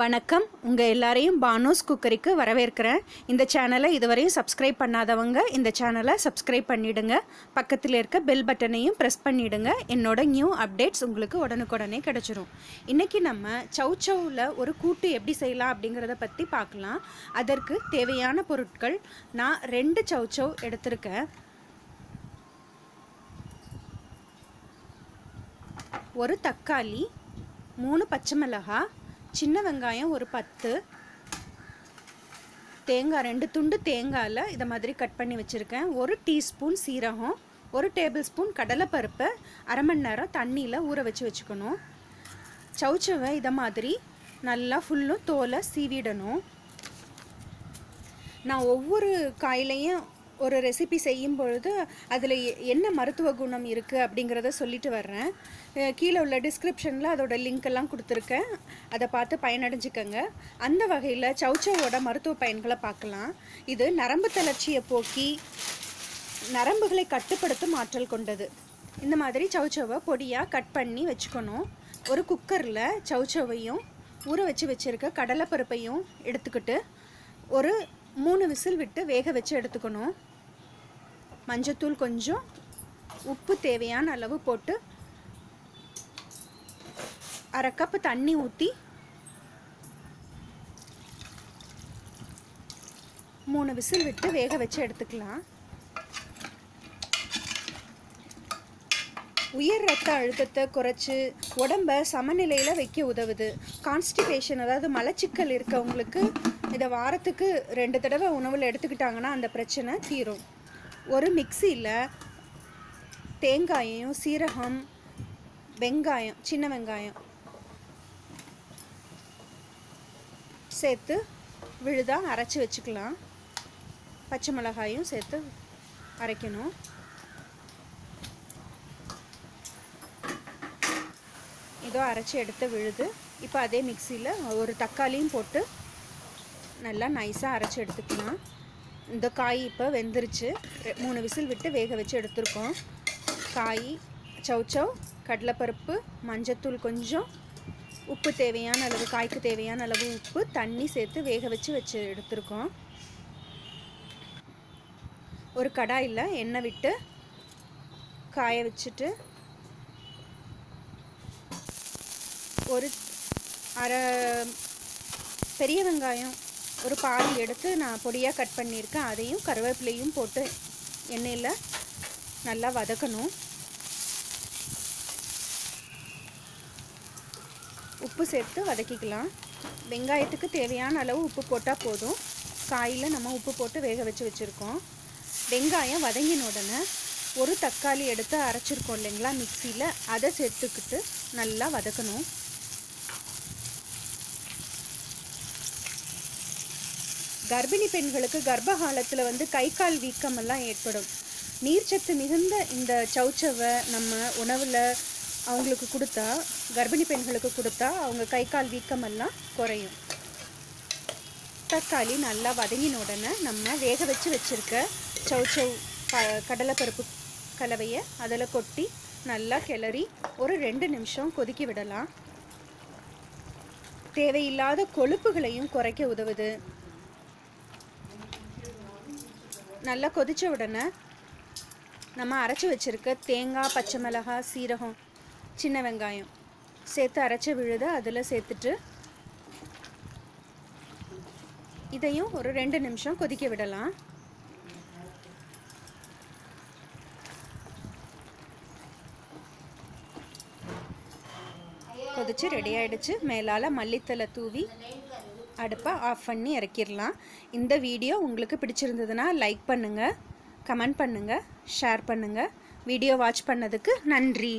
வணக்கம். உங்கள் எல்லாரையும் பானோஸ் குக்கரிக்கு வரவேற்கிறேன். இந்த சேனலை இதுவரையும் சப்ஸ்கிரைப் பண்ணாதவங்க இந்த சேனலை சப்ஸ்கிரைப் பண்ணிவிடுங்க பக்கத்தில் இருக்க பெல் பட்டனையும் ப்ரெஸ் பண்ணிவிடுங்க என்னோட நியூ அப்டேட்ஸ் உங்களுக்கு உடனுக்குடனே கிடச்சிரும். இன்றைக்கி நம்ம சவுச்சவில் ஒரு கூட்டு எப்படி செய்யலாம் அப்படிங்கிறத பற்றி பார்க்கலாம். அதற்கு தேவையான பொருட்கள் நான் ரெண்டு சவுச்சவ் எடுத்திருக்கேன். ஒரு தக்காளி மூணு பச்சை மிளகாய் சின்ன வெங்காயம் ஒரு பத்து. தேங்காய் ரெண்டு துண்டு தேங்காயில் இதை மாதிரி கட் பண்ணி வச்சுருக்கேன். ஒரு டீஸ்பூன் சீரகம் ஒரு டேபிள் ஸ்பூன் கடலைப்பருப்பை அரை மணி நேரம் தண்ணியில் ஊற வச்சு வச்சுக்கணும். சவுச்சவை இதை மாதிரி நல்லா ஃபுல்லும் தோலை சீவிடணும். நான் ஒவ்வொரு காயிலையும் ஒரு ரெசிபி செய்யும் பொழுது அதில் என்ன மருத்துவ குணம் இருக்குது அப்படிங்கிறத சொல்லிட்டு வர்றேன். கீழே உள்ள டிஸ்கிரிப்ஷனில் அதோட லிங்க் எல்லாம் கொடுத்துருக்கேன். அதை பார்த்து பயனடைஞ்சுக்கங்க. அந்த வகையில் சவுச்சவோட மருத்துவ பயன்களை பார்க்கலாம். இது நரம்பு தளர்ச்சியை போக்கி நரம்புகளை கட்டுப்படுத்தும் ஆற்றல் கொண்டது. இந்த மாதிரி சவுச்சவை பொடியாக கட் பண்ணி வச்சுக்கணும். ஒரு குக்கரில் சவுச்சவையும் ஊற வச்சு வச்சுருக்க கடலைப்பருப்பையும் எடுத்துக்கிட்டு ஒரு மூணு விசில் விட்டு வேக வச்சு எடுத்துக்கணும். மஞ்சத்தூள் கொஞ்சம் உப்பு தேவையான அளவு போட்டு அரை கப்பு தண்ணி ஊற்றி மூணு விசில் விட்டு வேக வச்சு எடுத்துக்கலாம். உயர் ரத்த அழுத்தத்தை குறைச்சி உடம்ப சமநிலையில் வைக்க உதவுது. கான்ஸ்டிபேஷன் அதாவது மலச்சிக்கல் இருக்கவங்களுக்கு இதை வாரத்துக்கு ரெண்டு தடவை உணவில் எடுத்துக்கிட்டாங்கன்னா அந்த பிரச்சனை தீரும். ஒரு மிக்சியில் தேங்காயையும் சீரகம் வெங்காயம் சின்ன வெங்காயம் சேர்த்து விழுதாக அரைச்சி வச்சுக்கலாம். பச்சை மிளகாயும் சேர்த்து அரைக்கணும். இதோ அரைச்சி எடுத்து விழுது. இப்போ அதே மிக்சியில் ஒரு தக்காளியும் போட்டு நல்லா நைஸாக அரைச்சி எடுத்துக்கலாம். இந்த காய் இப்போ வெந்துருச்சு. மூணு விசில் விட்டு வேக வச்சு எடுத்திருக்கோம். காய் சவ் கடலைப்பருப்பு மஞ்சத்தூள் கொஞ்சம் உப்பு தேவையான அளவு காய்க்கு தேவையான அளவு உப்பு தண்ணி சேர்த்து வேக வச்சு வச்சு எடுத்திருக்கோம். ஒரு கடாயில் எண்ணெய் விட்டு காய வச்சுட்டு ஒரு அரை பெரிய வெங்காயம் ஒரு பாதி எடுத்து நான் பொடியாக கட் பண்ணியிருக்கேன். அதையும் கருவேப்பிலையும் போட்டு எண்ணெயில் நல்லா வதக்கணும். உப்பு சேர்த்து வதக்கிக்கலாம். வெங்காயத்துக்கு தேவையான அளவு உப்பு போட்டால் போதும். காயில் நம்ம உப்பு போட்டு வேக வச்சு வச்சுருக்கோம். வெங்காயம் வதங்கின உடனே ஒரு தக்காளி எடுத்து அரைச்சிருக்கோம் இல்லைங்களா மிக்சியில். அதை சேர்த்துக்கிட்டு நல்லா வதக்கணும். கர்ப்பிணி பெண்களுக்கு கர்ப்ப காலத்தில் வந்து கை கால் வீக்கமெல்லாம் ஏற்படும். நீர்ச்சத்து மிகுந்த இந்த சௌச்சவை நம்ம உணவில் அவங்களுக்கு கொடுத்தா கர்ப்பிணி பெண்களுக்கு கொடுத்தா அவங்க கை கால் வீக்கமெல்லாம் குறையும். தக்காளி நல்லா வதங்கின உடனே நம்ம வேக வச்சு வச்சுருக்க சௌச்சவ் ப கடலைப்பருப்பு கலவையை அதில் கொட்டி நல்லா கிளறி ஒரு ரெண்டு நிமிஷம் கொதிக்க விடலாம். தேவையில்லாத கொழுப்புகளையும் குறைக்க உதவுது. நல்லா கொதிச்ச உடனே நம்ம அரைச்சி வச்சிருக்க தேங்காய் பச்சை மிளகாய் சீரகம் சின்ன வெங்காயம் சேர்த்து அரைச்ச விழுத அதில் சேர்த்துட்டு இதையும் ஒரு ரெண்டு நிமிஷம் கொதிக்க விடலாம். கொதிச்சு ரெடி ஆயிடுச்சு. மேலால் மல்லித்தலை தூவி அடுப்பை ஆஃப் பண்ணி இறக்கிடலாம். இந்த வீடியோ உங்களுக்கு பிடிச்சிருந்ததுன்னா லைக் பண்ணுங்கள் கமெண்ட் பண்ணுங்கள் ஷேர் பண்ணுங்கள் வீடியோ வாட்ச் பண்ணதுக்கு நன்றி.